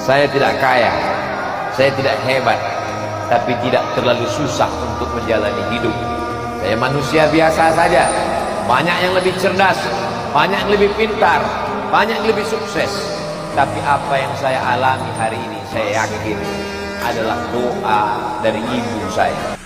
Saya tidak kaya, saya tidak hebat, tapi tidak terlalu susah untuk menjalani hidup. Saya manusia biasa saja. Banyak yang lebih cerdas, banyak yang lebih pintar, banyak yang lebih sukses. Tapi apa yang saya alami hari ini, saya yakin adalah doa dari ibu saya.